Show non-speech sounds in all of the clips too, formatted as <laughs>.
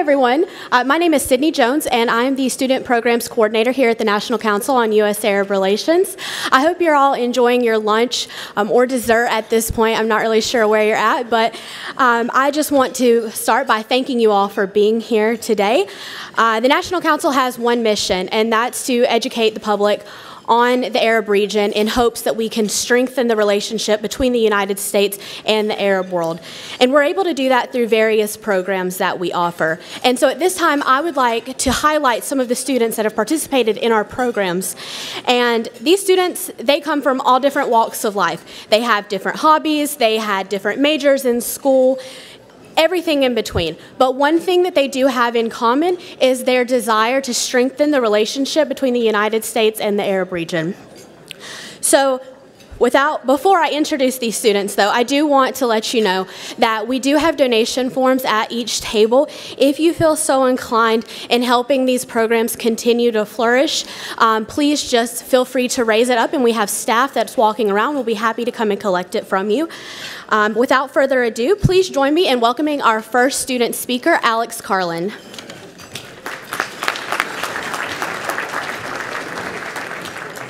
everyone. Uh, my name is Sydney Jones, and I'm the Student Programs Coordinator here at the National Council on U.S. Arab Relations. I hope you're all enjoying your lunch um, or dessert at this point. I'm not really sure where you're at, but um, I just want to start by thanking you all for being here today. Uh, the National Council has one mission, and that's to educate the public on the Arab region in hopes that we can strengthen the relationship between the United States and the Arab world. And we're able to do that through various programs that we offer. And so at this time, I would like to highlight some of the students that have participated in our programs. And these students, they come from all different walks of life. They have different hobbies, they had different majors in school everything in between. But one thing that they do have in common is their desire to strengthen the relationship between the United States and the Arab region. So, Without, before I introduce these students, though, I do want to let you know that we do have donation forms at each table. If you feel so inclined in helping these programs continue to flourish, um, please just feel free to raise it up, and we have staff that's walking around. We'll be happy to come and collect it from you. Um, without further ado, please join me in welcoming our first student speaker, Alex Carlin.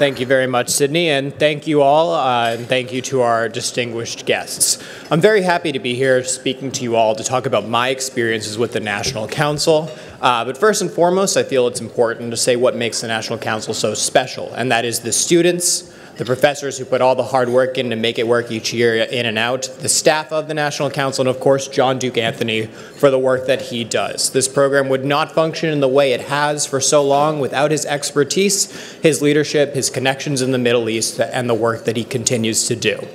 Thank you very much, Sydney, and thank you all, uh, and thank you to our distinguished guests. I'm very happy to be here speaking to you all to talk about my experiences with the National Council. Uh, but first and foremost, I feel it's important to say what makes the National Council so special, and that is the students, the professors who put all the hard work in to make it work each year in and out, the staff of the National Council, and of course, John Duke Anthony for the work that he does. This program would not function in the way it has for so long without his expertise, his leadership, his connections in the Middle East, and the work that he continues to do.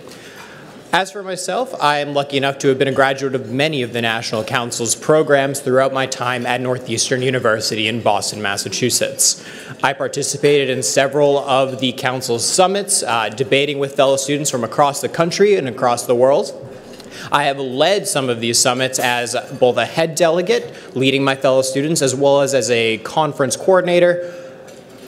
As for myself, I am lucky enough to have been a graduate of many of the National Council's programs throughout my time at Northeastern University in Boston, Massachusetts. I participated in several of the Council's summits, uh, debating with fellow students from across the country and across the world. I have led some of these summits as both a head delegate, leading my fellow students, as well as as a conference coordinator,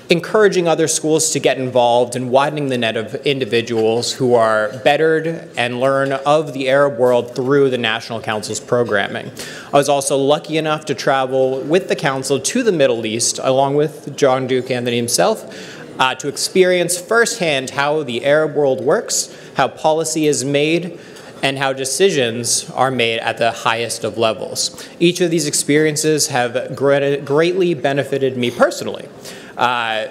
encouraging other schools to get involved and widening the net of individuals who are bettered and learn of the Arab world through the National Council's programming. I was also lucky enough to travel with the Council to the Middle East, along with John Duke Anthony himself, uh, to experience firsthand how the Arab world works, how policy is made, and how decisions are made at the highest of levels. Each of these experiences have greatly benefited me personally. Uh,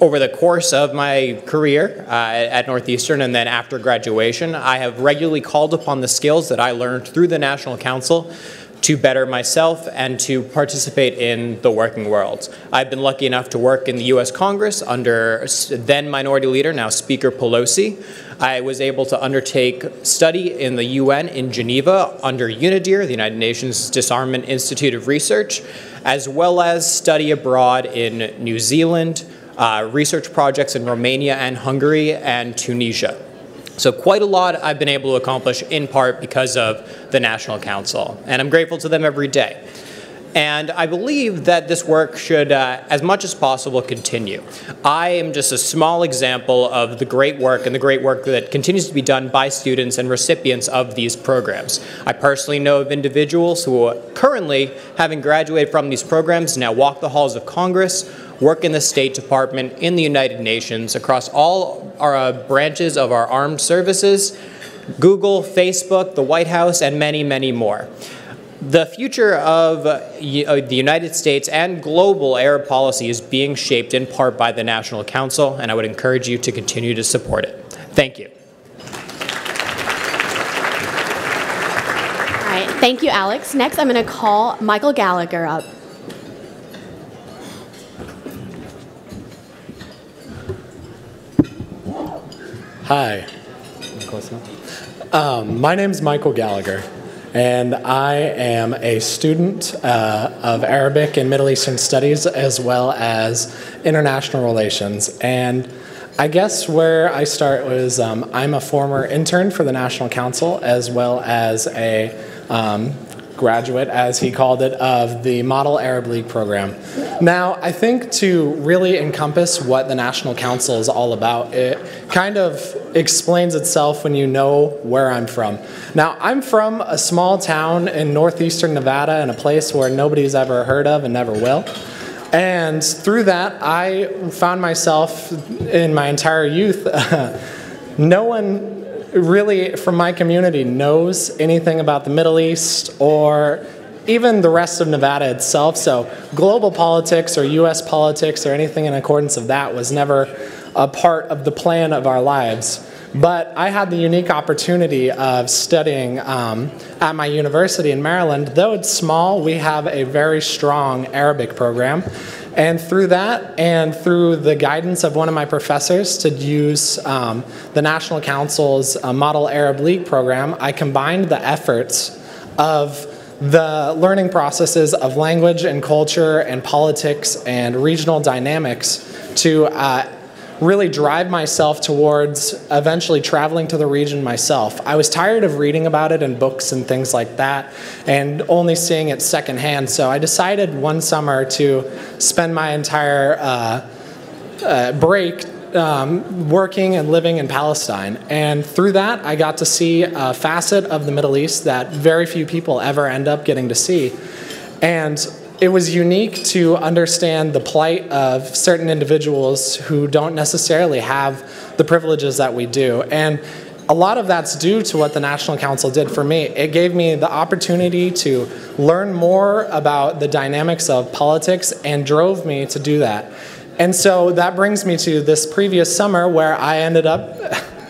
over the course of my career uh, at Northeastern and then after graduation, I have regularly called upon the skills that I learned through the National Council to better myself and to participate in the working world. I've been lucky enough to work in the US Congress under then Minority Leader, now Speaker Pelosi. I was able to undertake study in the UN in Geneva under UNIDIR, the United Nations Disarmament Institute of Research, as well as study abroad in New Zealand, uh, research projects in Romania and Hungary and Tunisia. So quite a lot I've been able to accomplish in part because of the National Council, and I'm grateful to them every day. And I believe that this work should, uh, as much as possible, continue. I am just a small example of the great work and the great work that continues to be done by students and recipients of these programs. I personally know of individuals who currently, having graduated from these programs, now walk the halls of Congress, work in the State Department, in the United Nations, across all our uh, branches of our armed services, Google, Facebook, the White House, and many, many more. The future of uh, the United States and global Arab policy is being shaped in part by the National Council, and I would encourage you to continue to support it. Thank you. All right, thank you, Alex. Next, I'm going to call Michael Gallagher up. Hi. Um, my name is Michael Gallagher and I am a student uh, of Arabic and Middle Eastern Studies as well as international relations. And I guess where I start was um, I'm a former intern for the National Council as well as a um, graduate, as he called it, of the Model Arab League program. Now, I think to really encompass what the National Council is all about, it kind of explains itself when you know where I'm from. Now, I'm from a small town in northeastern Nevada in a place where nobody's ever heard of and never will. And through that, I found myself in my entire youth, <laughs> no one really from my community knows anything about the Middle East or even the rest of Nevada itself. So global politics or U.S. politics or anything in accordance of that was never a part of the plan of our lives. But I had the unique opportunity of studying um, at my university in Maryland. Though it's small, we have a very strong Arabic program. And through that, and through the guidance of one of my professors to use um, the National Council's uh, Model Arab League program, I combined the efforts of the learning processes of language and culture and politics and regional dynamics to uh, really drive myself towards eventually traveling to the region myself. I was tired of reading about it in books and things like that and only seeing it secondhand. So I decided one summer to spend my entire uh, uh, break um, working and living in Palestine. And through that, I got to see a facet of the Middle East that very few people ever end up getting to see. And it was unique to understand the plight of certain individuals who don't necessarily have the privileges that we do. And a lot of that's due to what the National Council did for me. It gave me the opportunity to learn more about the dynamics of politics and drove me to do that. And so that brings me to this previous summer where I ended up,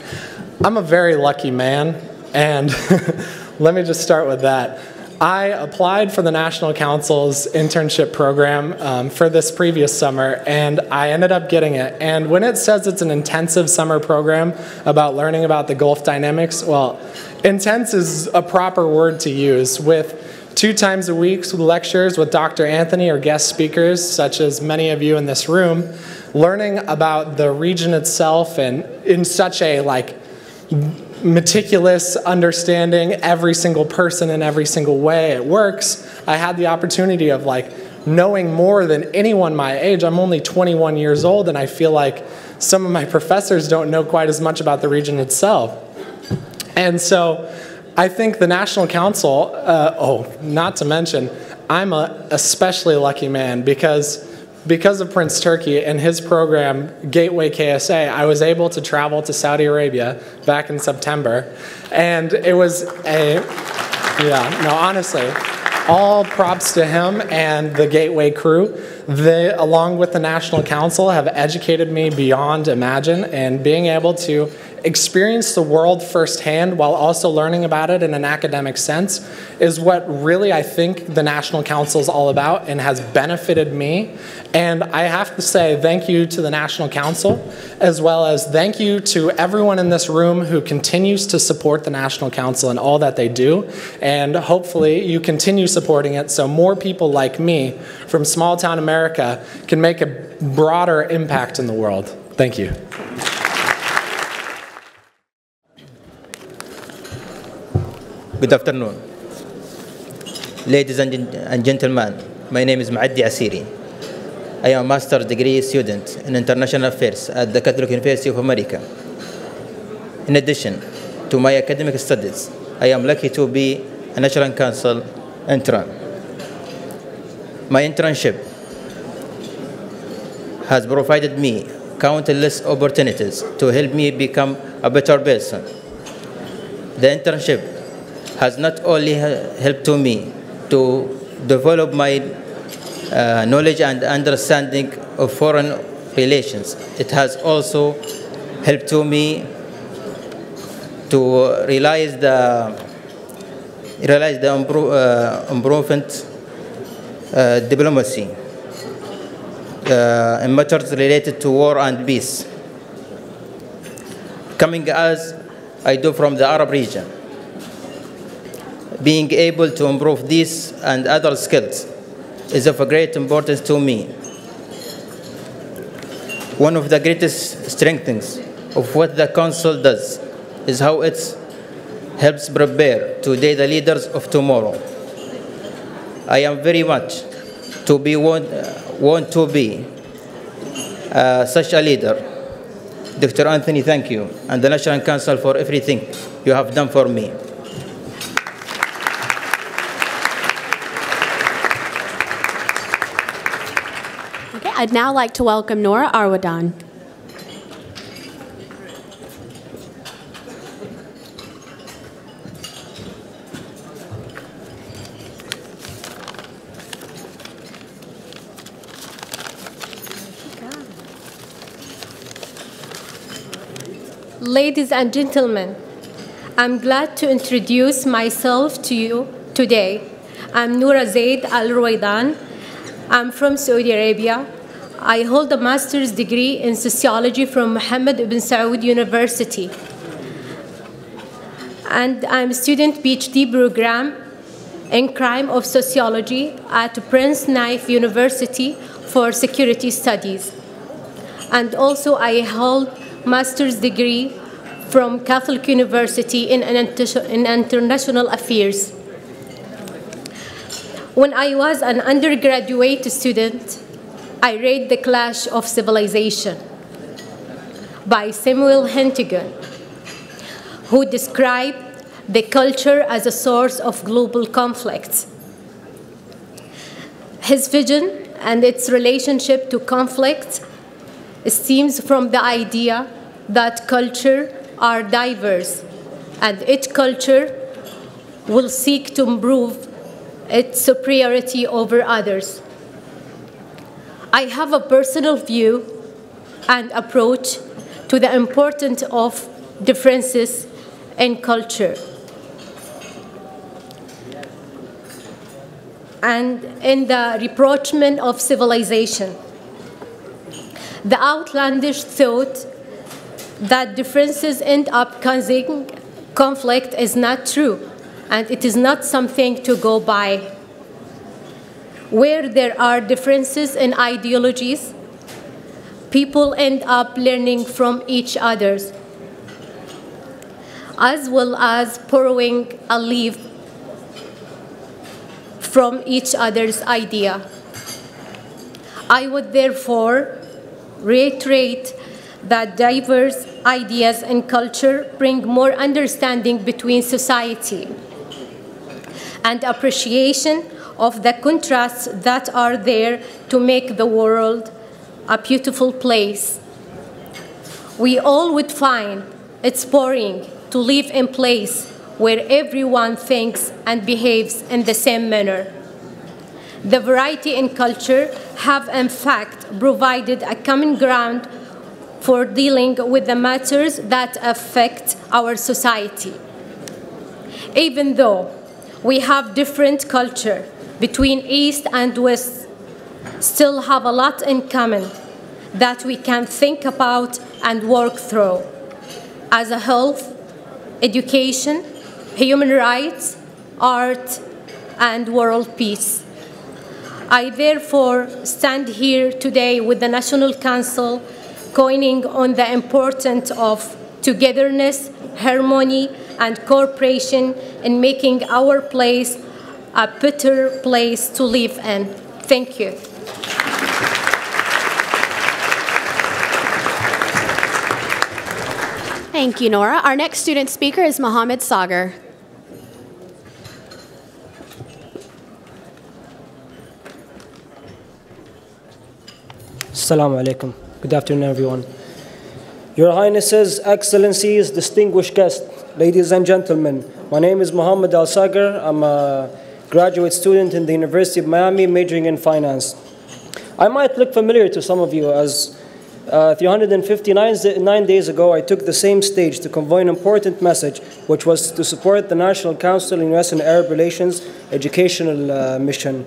<laughs> I'm a very lucky man, and <laughs> let me just start with that. I applied for the National Council's internship program um, for this previous summer, and I ended up getting it. And when it says it's an intensive summer program about learning about the Gulf dynamics, well, intense is a proper word to use with two times a week lectures with Dr. Anthony or guest speakers, such as many of you in this room, learning about the region itself and in such a like meticulous understanding every single person in every single way it works, I had the opportunity of like knowing more than anyone my age. I'm only 21 years old, and I feel like some of my professors don't know quite as much about the region itself. And so I think the National Council, uh, oh, not to mention, I'm a especially lucky man because because of Prince Turki and his program, Gateway KSA, I was able to travel to Saudi Arabia back in September. And it was a, yeah, no, honestly, all props to him and the Gateway crew. They, along with the National Council, have educated me beyond imagine, and being able to experience the world firsthand while also learning about it in an academic sense is what really I think the National Council is all about and has benefited me. And I have to say thank you to the National Council, as well as thank you to everyone in this room who continues to support the National Council and all that they do. And hopefully you continue supporting it so more people like me from small town America can make a broader impact in the world. Thank you. Good afternoon. Ladies and gentlemen, my name is Maaddi Asiri. I am a master's degree student in international affairs at the Catholic University of America. In addition to my academic studies, I am lucky to be a National Council intern. My internship has provided me countless opportunities to help me become a better person. The internship has not only helped to me to develop my uh, knowledge and understanding of foreign relations, it has also helped to me to realize the realize the uh, improvement uh, diplomacy uh, in matters related to war and peace. Coming as I do from the Arab region, being able to improve these and other skills is of great importance to me. One of the greatest strengths of what the Council does is how it helps prepare today the leaders of tomorrow. I am very much to be want, want to be uh, such a leader Dr. Anthony, thank you, and the National Council for everything you have done for me. I'd now like to welcome Nora Arwadan. Ladies and gentlemen, I'm glad to introduce myself to you today. I'm Noura Zaid Al Ruwaidan. I'm from Saudi Arabia. I hold a master's degree in sociology from Mohammed ibn Saud University. And I'm a student PhD program in crime of sociology at Prince Naif University for security studies. And also I hold master's degree from Catholic University in, in International Affairs. When I was an undergraduate student, I read The Clash of Civilization by Samuel Huntington, who described the culture as a source of global conflicts. His vision and its relationship to conflict stems from the idea that culture are diverse and each culture will seek to improve its superiority over others. I have a personal view and approach to the importance of differences in culture. And in the rapprochement of civilization. The outlandish thought that differences end up causing conflict is not true, and it is not something to go by. Where there are differences in ideologies, people end up learning from each other, as well as borrowing a leaf from each other's idea. I would therefore reiterate that diverse ideas and culture bring more understanding between society and appreciation of the contrasts that are there to make the world a beautiful place. We all would find it's boring to live in place where everyone thinks and behaves in the same manner. The variety in culture have in fact provided a common ground for dealing with the matters that affect our society. Even though we have different culture between East and West, still have a lot in common that we can think about and work through as a health, education, human rights, art, and world peace. I therefore stand here today with the National Council coining on the importance of togetherness, harmony, and cooperation in making our place a better place to live in. Thank you. Thank you, Nora. Our next student speaker is Mohammed Sagar. Assalamu alaikum. Good afternoon, everyone. Your Highnesses, Excellencies, distinguished guests, ladies and gentlemen, my name is Mohammed Al Sagar. I'm a graduate student in the University of Miami, majoring in finance. I might look familiar to some of you as uh, 359 days ago, I took the same stage to convey an important message, which was to support the National Council in U.S. and Arab Relations educational uh, mission.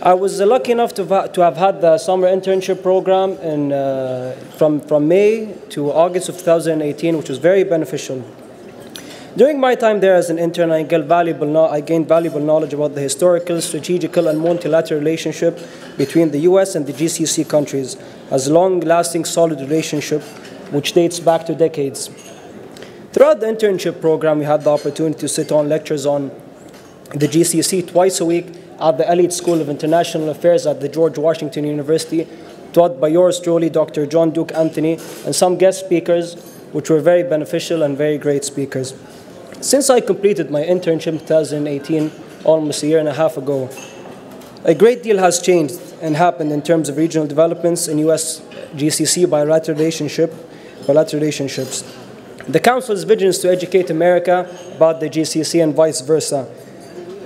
I was lucky enough to, to have had the summer internship program in, uh, from, from May to August of 2018, which was very beneficial. During my time there as an intern, I gained valuable, I gained valuable knowledge about the historical, strategical, and multilateral relationship between the US and the GCC countries, as a long-lasting, solid relationship which dates back to decades. Throughout the internship program, we had the opportunity to sit on lectures on the GCC twice a week at the Elliott School of International Affairs at the George Washington University, taught by yours truly, Dr. John Duke Anthony, and some guest speakers, which were very beneficial and very great speakers. Since I completed my internship in 2018, almost a year and a half ago, a great deal has changed and happened in terms of regional developments in US GCC bilateral relationship, bilateral relationships. The Council's vision is to educate America about the GCC and vice versa.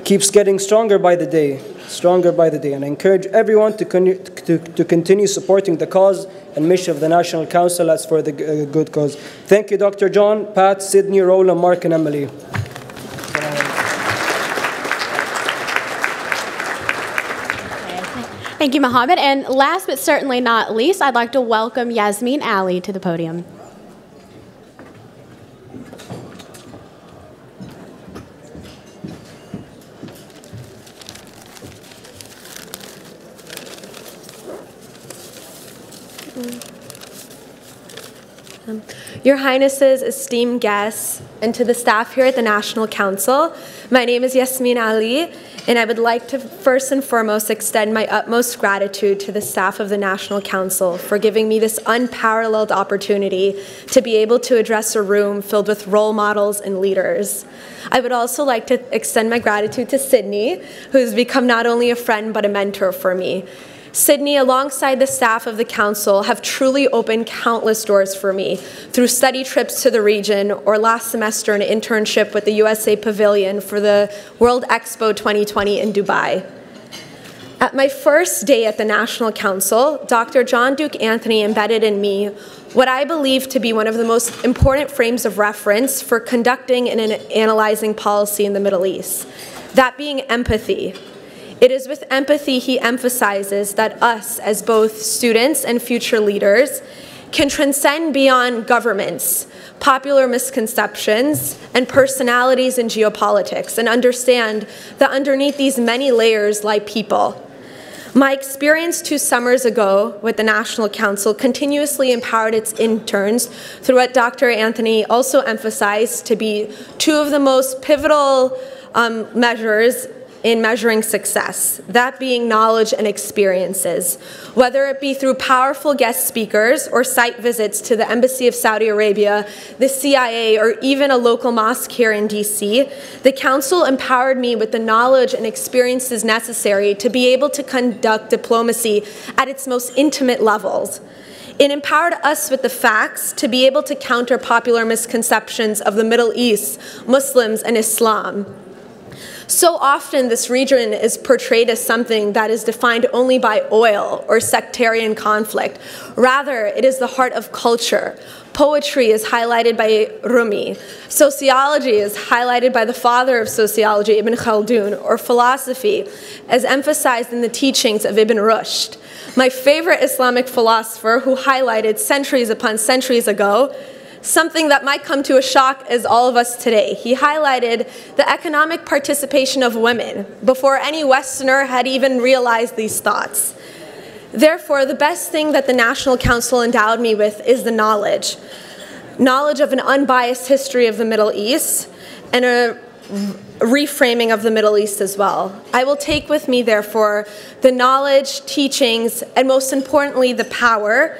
Keeps getting stronger by the day, stronger by the day, and I encourage everyone to, con- to, to continue supporting the cause and mission of the National Council as for the uh, good cause. Thank you, Dr. John, Pat, Sydney, Roland, Mark, and Emily. Thank you, Mohammed. And last but certainly not least, I'd like to welcome Yasmin Ali to the podium. Your Highnesses, esteemed guests, and to the staff here at the National Council, my name is Yasmin Ali, and I would like to first and foremost extend my utmost gratitude to the staff of the National Council for giving me this unparalleled opportunity to be able to address a room filled with role models and leaders. I would also like to extend my gratitude to Sydney, who has become not only a friend but a mentor for me. Sydney, alongside the staff of the Council, have truly opened countless doors for me through study trips to the region or last semester an internship with the USA Pavilion for the World Expo 2020 in Dubai. At my first day at the National Council, Dr. John Duke Anthony embedded in me what I believe to be one of the most important frames of reference for conducting and analyzing policy in the Middle East, that being empathy. It is with empathy he emphasizes that us, as both students and future leaders, can transcend beyond governments, popular misconceptions, and personalities in geopolitics and understand that underneath these many layers lie people. My experience two summers ago with the National Council continuously empowered its interns through what Dr. Anthony also emphasized to be two of the most pivotal um, measures in measuring success, that being knowledge and experiences, whether it be through powerful guest speakers or site visits to the Embassy of Saudi Arabia, the CIA, or even a local mosque here in DC, the Council empowered me with the knowledge and experiences necessary to be able to conduct diplomacy at its most intimate levels. It empowered us with the facts to be able to counter popular misconceptions of the Middle East, Muslims, and Islam. So often, this region is portrayed as something that is defined only by oil or sectarian conflict. Rather, it is the heart of culture. Poetry is highlighted by Rumi. Sociology is highlighted by the father of sociology, Ibn Khaldun, or philosophy, as emphasized in the teachings of Ibn Rushd. My favorite Islamic philosopher, who highlighted centuries upon centuries ago, something that might come to a shock as all of us today. He highlighted the economic participation of women before any Westerner had even realized these thoughts. Therefore, the best thing that the National Council endowed me with is the knowledge knowledge of an unbiased history of the Middle East and a reframing of the Middle East as well. I will take with me, therefore, the knowledge, teachings, and most importantly, the power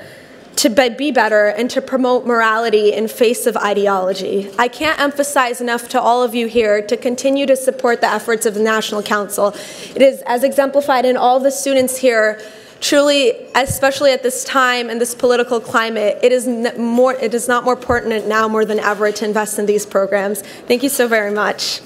to be better and to promote morality in face of ideology. I can't emphasize enough to all of you here to continue to support the efforts of the National Council. It is as exemplified in all the students here truly, especially at this time and this political climate, it is more it is not more pertinent now more than ever to invest in these programs. Thank you so very much.